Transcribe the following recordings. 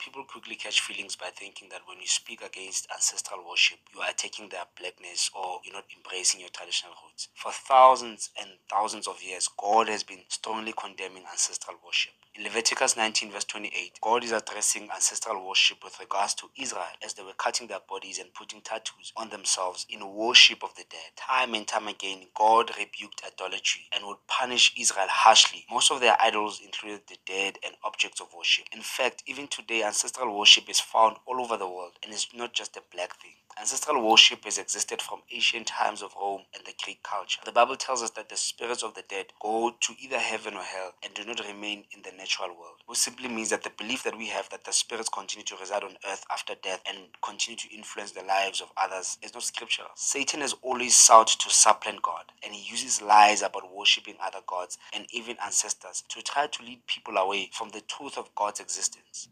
people quickly catch feelings by thinking that when you speak against ancestral worship, you are attacking their blackness or you're not embracing your traditional roots. For thousands and thousands of years, God has been strongly condemning ancestral worship. In Leviticus 19, verse 28, God is addressing ancestral worship with regards to Israel as they were cutting their bodies and putting tattoos on themselves in worship of the dead. Time and time again, God rebuked idolatry and would punish Israel harshly. Most of their idols included the dead and objects of worship. In fact, even today, ancestral worship is found all over the world and it's not just a black thing. Ancestral worship has existed from ancient times of Rome and the Greek culture. The Bible tells us that the spirits of the dead go to either heaven or hell and do not remain in the natural world, which simply means that the belief that we have that the spirits continue to reside on earth after death and continue to influence the lives of others is not scriptural. Satan has always sought to supplant God, and he uses lies about worshipping other gods and even ancestors to try to lead people away from the truth of God's existence.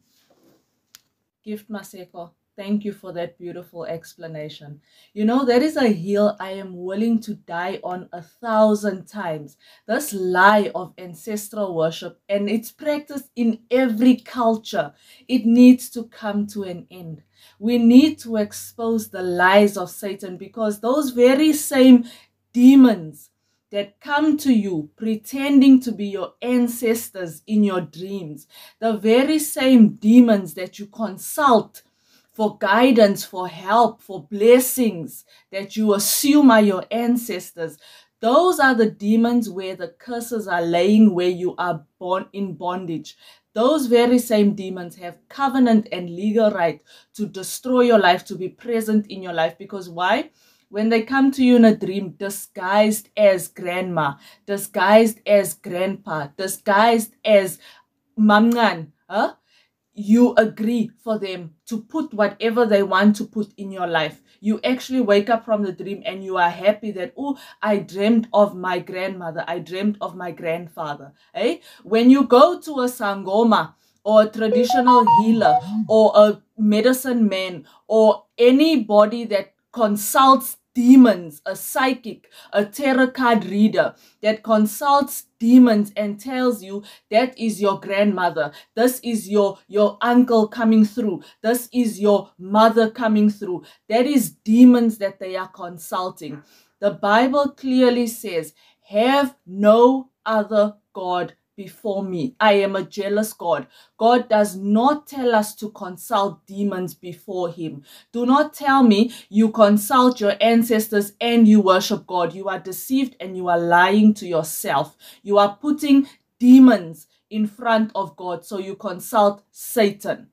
Gift Maseko. Thank you for that beautiful explanation. You know, that is a hill I am willing to die on a thousand times. This lie of ancestral worship, and it's practice in every culture, it needs to come to an end. We need to expose the lies of Satan because those very same demons that come to you pretending to be your ancestors in your dreams, the very same demons that you consult for guidance, for help, for blessings that you assume are your ancestors. Those are the demons where the curses are laying, where you are born in bondage. Those very same demons have covenant and legal right to destroy your life, to be present in your life. Because why? When they come to you in a dream, disguised as grandma, disguised as grandpa, disguised as mamngan, huh? You agree for them to put whatever they want to put in your life. You actually wake up from the dream and you are happy that, oh, I dreamed of my grandmother. I dreamed of my grandfather. Eh? When you go to a Sangoma or a traditional healer or a medicine man or anybody that consults demons, a psychic, a tarot card reader that consults demons and tells you that is your grandmother, this is your, your uncle coming through, this is your mother coming through. That is demons that they are consulting. The Bible clearly says, have no other God before me. I am a jealous God. God does not tell us to consult demons before him. Do not tell me you consult your ancestors and you worship God. You are deceived and you are lying to yourself. You are putting demons in front of God. So you consult Satan.